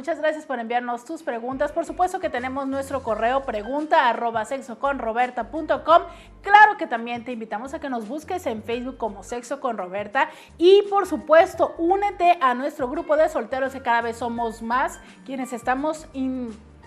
Muchas gracias por enviarnos tus preguntas. Por supuesto que tenemos nuestro correo pregunta arroba sexoconroberta.com. Claro que también te invitamos a que nos busques en Facebook como Sexo con Roberta. Y por supuesto, únete a nuestro grupo de solteros que cada vez somos más quienes estamos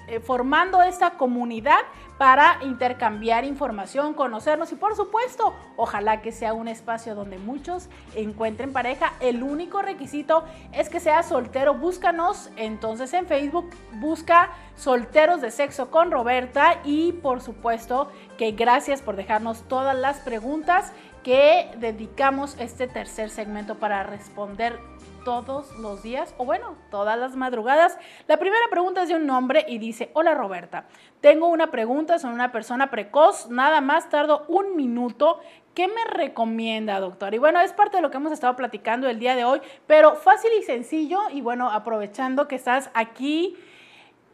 eh, formando esta comunidad para intercambiar información, conocernos y por supuesto, ojalá que sea un espacio donde muchos encuentren pareja. El único requisito es que sea soltero. Búscanos entonces en Facebook, busca solteros de sexo con Roberta y por supuesto que gracias por dejarnos todas las preguntas que dedicamos este tercer segmento para responder todos los días o bueno, todas las madrugadas. La primera pregunta es de un hombre y dice, hola Roberta, tengo una pregunta, soy una persona precoz, nada más tardo un minuto. ¿Qué me recomienda, doctor? Y bueno, es parte de lo que hemos estado platicando el día de hoy, pero fácil y sencillo y bueno, aprovechando que estás aquí,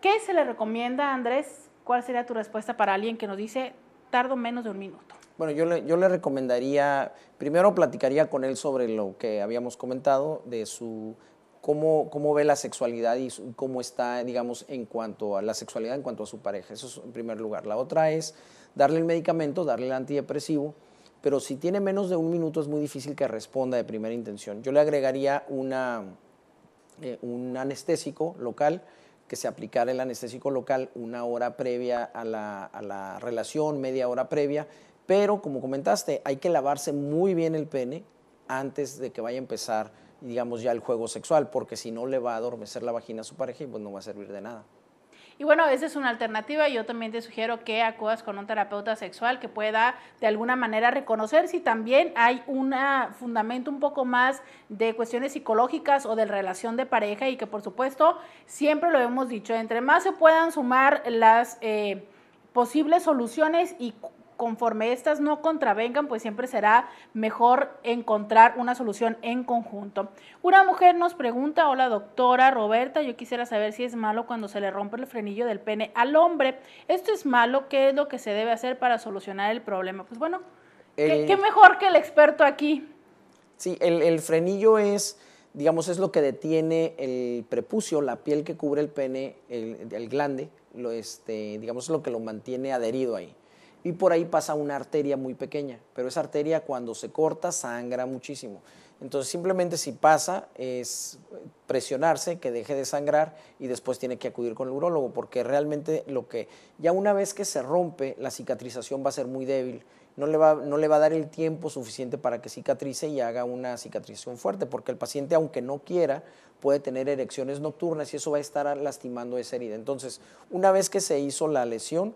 ¿qué se le recomienda, Andrés? ¿Cuál sería tu respuesta para alguien que nos dice, tardo menos de un minuto? Bueno, yo le, yo le recomendaría, primero platicaría con él sobre lo que habíamos comentado, de su cómo, cómo ve la sexualidad y cómo está, digamos, en cuanto a la sexualidad, en cuanto a su pareja. Eso es en primer lugar. La otra es darle el medicamento, darle el antidepresivo, pero si tiene menos de un minuto es muy difícil que responda de primera intención. Yo le agregaría una, eh, un anestésico local, que se aplicara el anestésico local una hora previa a la, a la relación, media hora previa, pero como comentaste, hay que lavarse muy bien el pene antes de que vaya a empezar, digamos, ya el juego sexual, porque si no le va a adormecer la vagina a su pareja y pues no va a servir de nada. Y bueno, esa es una alternativa. Yo también te sugiero que acudas con un terapeuta sexual que pueda de alguna manera reconocer si también hay un fundamento un poco más de cuestiones psicológicas o de relación de pareja y que por supuesto, siempre lo hemos dicho, entre más se puedan sumar las eh, posibles soluciones y conforme estas no contravengan, pues siempre será mejor encontrar una solución en conjunto. Una mujer nos pregunta, hola doctora Roberta, yo quisiera saber si es malo cuando se le rompe el frenillo del pene al hombre. ¿Esto es malo? ¿Qué es lo que se debe hacer para solucionar el problema? Pues bueno, ¿qué, mejor que el experto aquí? Sí, el, frenillo es digamos, es lo que detiene el prepucio, la piel que cubre el pene, el, el glande, lo, este, digamos, es lo que lo mantiene adherido ahí y por ahí pasa una arteria muy pequeña, pero esa arteria cuando se corta sangra muchísimo. Entonces simplemente si pasa es presionarse, que deje de sangrar y después tiene que acudir con el urólogo, porque realmente lo que ya una vez que se rompe, la cicatrización va a ser muy débil. No le, va, no le va a dar el tiempo suficiente para que cicatrice y haga una cicatrización fuerte, porque el paciente, aunque no quiera, puede tener erecciones nocturnas y eso va a estar lastimando esa herida. Entonces, una vez que se hizo la lesión,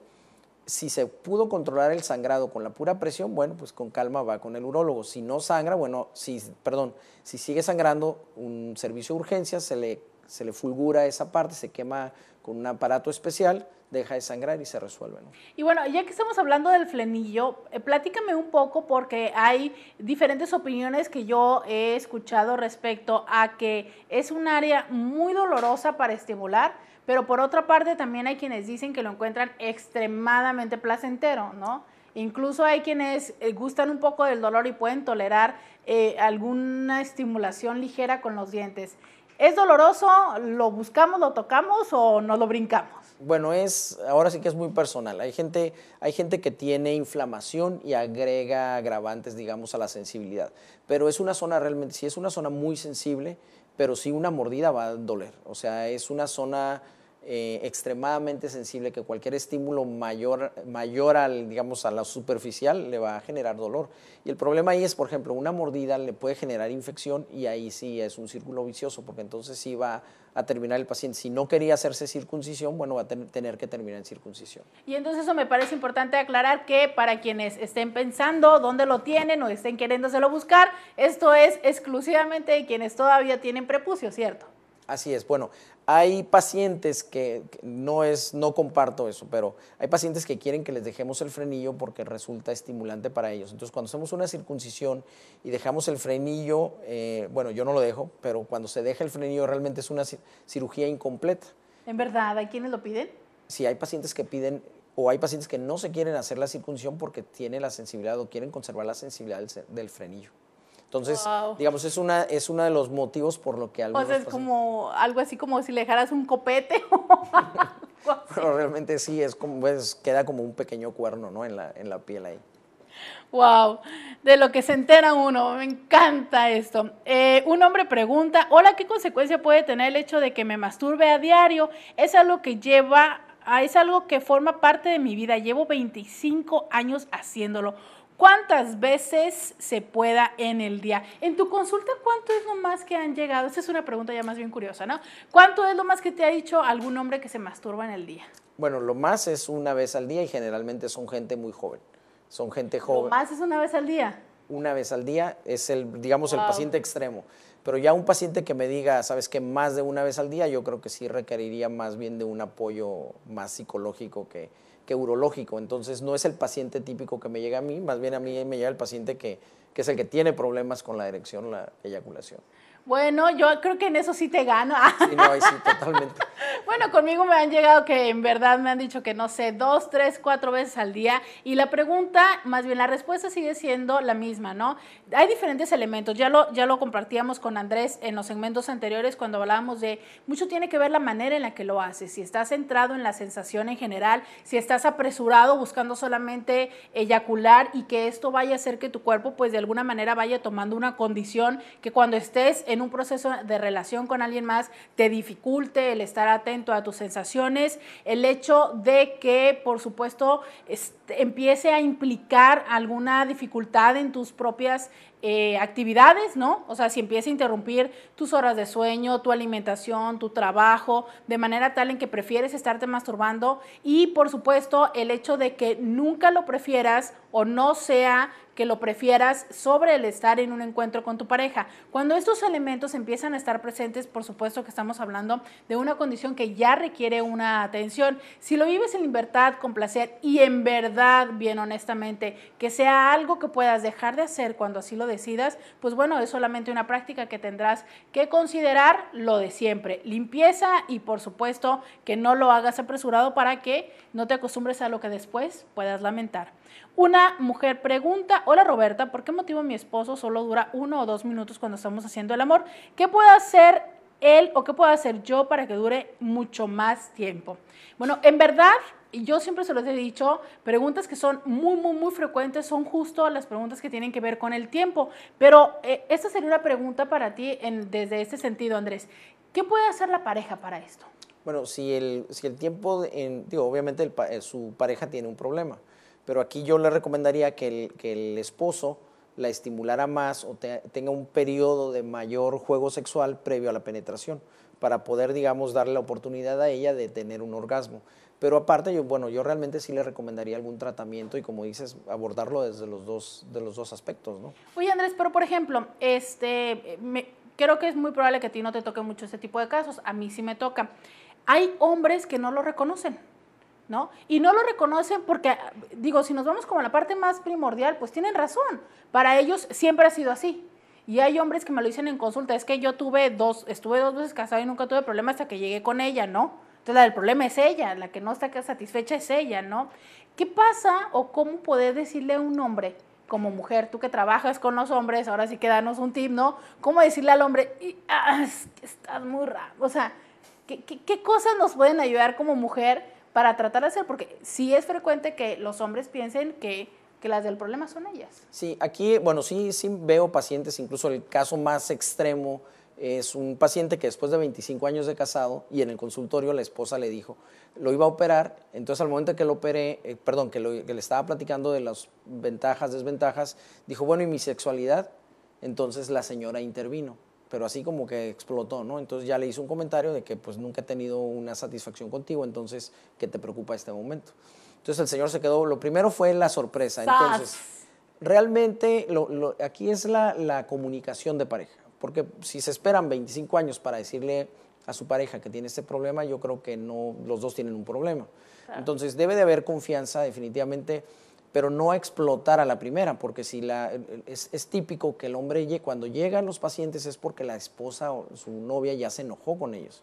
si se pudo controlar el sangrado con la pura presión, bueno, pues con calma va con el urólogo. Si no sangra, bueno, si, perdón, si sigue sangrando, un servicio de urgencias se le, se le fulgura esa parte, se quema con un aparato especial, deja de sangrar y se resuelve. Y bueno, ya que estamos hablando del flenillo, eh, platícame un poco porque hay diferentes opiniones que yo he escuchado respecto a que es un área muy dolorosa para estimular, pero por otra parte también hay quienes dicen que lo encuentran extremadamente placentero, ¿no? Incluso hay quienes eh, gustan un poco del dolor y pueden tolerar eh, alguna estimulación ligera con los dientes. ¿Es doloroso? ¿Lo buscamos, lo tocamos o no lo brincamos? Bueno, es, ahora sí que es muy personal. Hay gente, hay gente que tiene inflamación y agrega agravantes, digamos, a la sensibilidad. Pero es una zona realmente, si es una zona muy sensible, pero sí una mordida va a doler. O sea, es una zona eh, extremadamente sensible que cualquier estímulo mayor, mayor al, digamos, a la superficial le va a generar dolor. Y el problema ahí es, por ejemplo, una mordida le puede generar infección y ahí sí es un círculo vicioso, porque entonces sí va a terminar el paciente. Si no quería hacerse circuncisión, bueno, va a tener que terminar en circuncisión. Y entonces eso me parece importante aclarar que para quienes estén pensando dónde lo tienen o estén queriéndoselo buscar, esto es exclusivamente de quienes todavía tienen prepucio, ¿cierto? Así es. Bueno, hay pacientes que, no es, no comparto eso, pero hay pacientes que quieren que les dejemos el frenillo porque resulta estimulante para ellos. Entonces, cuando hacemos una circuncisión y dejamos el frenillo, eh, bueno, yo no lo dejo, pero cuando se deja el frenillo realmente es una cirugía incompleta. ¿En verdad? ¿Hay quienes lo piden? Sí, hay pacientes que piden o hay pacientes que no se quieren hacer la circuncisión porque tienen la sensibilidad o quieren conservar la sensibilidad del frenillo. Entonces, digamos, es una es uno de los motivos por lo que algunos... O sea, es como algo así como si le dejaras un copete Pero realmente sí, es como, pues, queda como un pequeño cuerno, ¿no? En la, en la piel ahí. Wow, de lo que se entera uno, me encanta esto. Eh, un hombre pregunta, hola, ¿qué consecuencia puede tener el hecho de que me masturbe a diario? Es algo que lleva, ah, es algo que forma parte de mi vida, llevo 25 años haciéndolo. ¿Cuántas veces se pueda en el día? En tu consulta, ¿cuánto es lo más que han llegado? Esta es una pregunta ya más bien curiosa, ¿no? ¿Cuánto es lo más que te ha dicho algún hombre que se masturba en el día? Bueno, lo más es una vez al día y generalmente son gente muy joven. Son gente joven. ¿Lo más es una vez al día? Una vez al día es el, digamos, el paciente extremo. Pero ya un paciente que me diga, sabes que más de una vez al día, yo creo que sí requeriría más bien de un apoyo más psicológico que, que urológico. Entonces no es el paciente típico que me llega a mí, más bien a mí me llega el paciente que, que es el que tiene problemas con la erección, la eyaculación. Bueno, yo creo que en eso sí te gano. Sí, no, sí, totalmente. bueno, conmigo me han llegado que en verdad me han dicho que no sé, dos, tres, cuatro veces al día. Y la pregunta, más bien la respuesta sigue siendo la misma, ¿no? Hay diferentes elementos. Ya lo, ya lo compartíamos con Andrés en los segmentos anteriores cuando hablábamos de mucho tiene que ver la manera en la que lo haces. Si estás centrado en la sensación en general, si estás apresurado buscando solamente eyacular y que esto vaya a hacer que tu cuerpo, pues de alguna manera vaya tomando una condición que cuando estés en un proceso de relación con alguien más te dificulte el estar atento a tus sensaciones, el hecho de que, por supuesto, empiece a implicar alguna dificultad en tus propias eh, actividades, ¿no? O sea, si empieza a interrumpir tus horas de sueño, tu alimentación, tu trabajo, de manera tal en que prefieres estarte masturbando y, por supuesto, el hecho de que nunca lo prefieras o no sea que lo prefieras sobre el estar en un encuentro con tu pareja. Cuando estos elementos empiezan a estar presentes, por supuesto que estamos hablando de una condición que ya requiere una atención. Si lo vives en libertad, con placer y en verdad, bien honestamente, que sea algo que puedas dejar de hacer cuando así lo decidas, pues bueno, es solamente una práctica que tendrás que considerar lo de siempre. Limpieza y por supuesto que no lo hagas apresurado para que no te acostumbres a lo que después puedas lamentar. Una mujer pregunta, hola Roberta, ¿por qué motivo mi esposo solo dura uno o dos minutos cuando estamos haciendo el amor? ¿Qué puedo hacer él o qué puedo hacer yo para que dure mucho más tiempo? Bueno, en verdad, yo siempre se los he dicho, preguntas que son muy, muy, muy frecuentes son justo las preguntas que tienen que ver con el tiempo. Pero eh, esta sería una pregunta para ti desde este sentido, Andrés. ¿Qué puede hacer la pareja para esto? Bueno, si el, si el tiempo, en, digo, obviamente eh, su pareja tiene un problema pero aquí yo le recomendaría que el, que el esposo la estimulara más o tenga un periodo de mayor juego sexual previo a la penetración para poder, digamos, darle la oportunidad a ella de tener un orgasmo. Pero aparte, yo, bueno, yo realmente sí le recomendaría algún tratamiento y como dices, abordarlo desde los dos, de los dos aspectos, ¿no? Oye, Andrés, pero por ejemplo, este, creo que es muy probable que a ti no te toque mucho ese tipo de casos, a mí sí me toca. Hay hombres que no lo reconocen. Y no lo reconocen porque, digo, si nos vamos como a la parte más primordial, pues tienen razón. Para ellos siempre ha sido así. Y hay hombres que me lo dicen en consulta, es que yo tuve dos, estuve dos veces casado y nunca tuve problema hasta que llegué con ella, ¿no? Entonces el problema es ella, la que no está satisfecha es ella, ¿no? ¿Qué pasa o cómo poder decirle a un hombre como mujer, tú que trabajas con los hombres, ahora sí que danos un tip, ¿no? ¿Cómo decirle al hombre, ah, estás muy raro? O sea, ¿qué, qué cosas nos pueden ayudar como mujer para tratar de hacer, porque sí es frecuente que los hombres piensen que, que las del problema son ellas. Sí, aquí, bueno, sí, sí veo pacientes, incluso el caso más extremo es un paciente que después de 25 años de casado y en el consultorio la esposa le dijo, lo iba a operar, entonces al momento que lo operé, eh, perdón, que, que, le estaba platicando de las ventajas, desventajas, dijo, bueno, ¿y mi sexualidad? Entonces la señora intervino pero así como que explotó, ¿no? Entonces ya le hizo un comentario de que pues nunca he tenido una satisfacción contigo, entonces, ¿qué te preocupa este momento? Entonces el señor se quedó, lo primero fue la sorpresa, entonces, realmente lo, aquí es la, la, comunicación de pareja, porque si se esperan 25 años para decirle a su pareja que tiene este problema, yo creo que no, los dos tienen un problema. Entonces debe de haber confianza definitivamente pero no explotar a la primera, porque si la, es, típico que el hombre cuando llegan los pacientes es porque la esposa o su novia ya se enojó con ellos.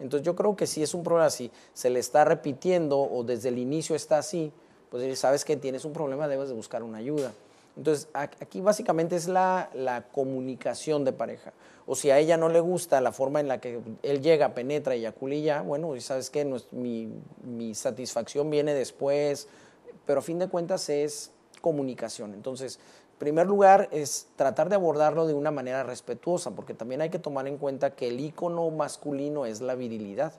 Entonces yo creo que si es un problema, si se le está repitiendo o desde el inicio está así, pues sabes que tienes un problema, debes de buscar una ayuda. Entonces, aquí básicamente es la, la, comunicación de pareja. O si a ella no le gusta la forma en la que él llega, penetra, y ya, bueno, sabes que mi, mi satisfacción viene después, pero a fin de cuentas es comunicación. Entonces, en primer lugar es tratar de abordarlo de una manera respetuosa, porque también hay que tomar en cuenta que el icono masculino es la virilidad.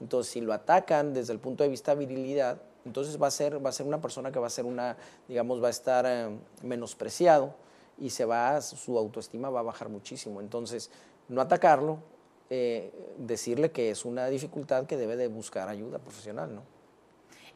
Entonces, si lo atacan desde el punto de vista virilidad, entonces va a ser, va a ser una persona que va a ser una, digamos, va a estar eh, menospreciado y se va, su autoestima va a bajar muchísimo. Entonces, no atacarlo, eh, decirle que es una dificultad que debe de buscar ayuda profesional, ¿no?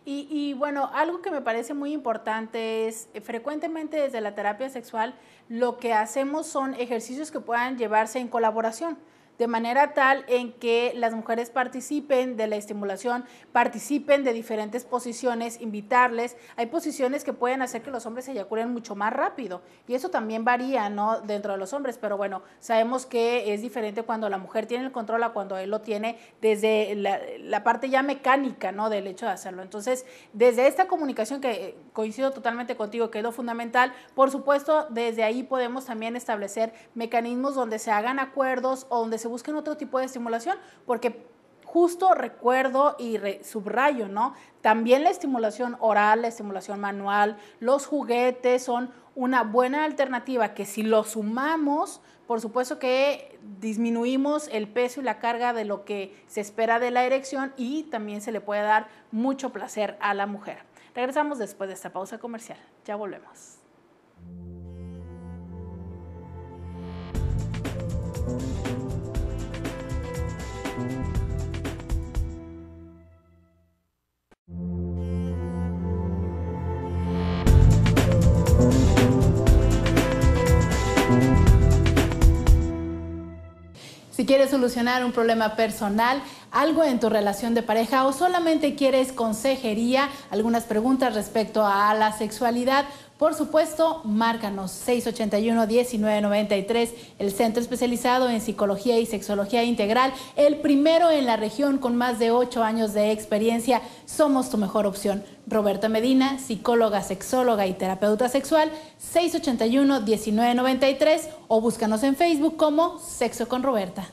Y, y, bueno, algo que me parece muy importante es, eh, frecuentemente desde la terapia sexual, lo que hacemos son ejercicios que puedan llevarse en colaboración de manera tal en que las mujeres participen de la estimulación, participen de diferentes posiciones, invitarles. Hay posiciones que pueden hacer que los hombres se eyaculen mucho más rápido y eso también varía ¿no? dentro de los hombres, pero bueno, sabemos que es diferente cuando la mujer tiene el control a cuando él lo tiene desde la, parte ya mecánica ¿no? del hecho de hacerlo. Entonces, desde esta comunicación que coincido totalmente contigo, que es lo fundamental, por supuesto, desde ahí podemos también establecer mecanismos donde se hagan acuerdos o donde se busquen otro tipo de estimulación, porque justo recuerdo y subrayo, ¿no? También la estimulación oral, la estimulación manual, los juguetes son una buena alternativa que si lo sumamos, por supuesto que disminuimos el peso y la carga de lo que se espera de la erección y también se le puede dar mucho placer a la mujer. Regresamos después de esta pausa comercial. Ya volvemos. Si quieres solucionar un problema personal, algo en tu relación de pareja o solamente quieres consejería, algunas preguntas respecto a la sexualidad, por supuesto, márcanos 681-1993, el centro especializado en psicología y sexología integral, el primero en la región con más de ocho años de experiencia. Somos tu mejor opción. Roberta Medina, psicóloga, sexóloga y terapeuta sexual, 681-1993 o búscanos en Facebook como Sexo con Roberta.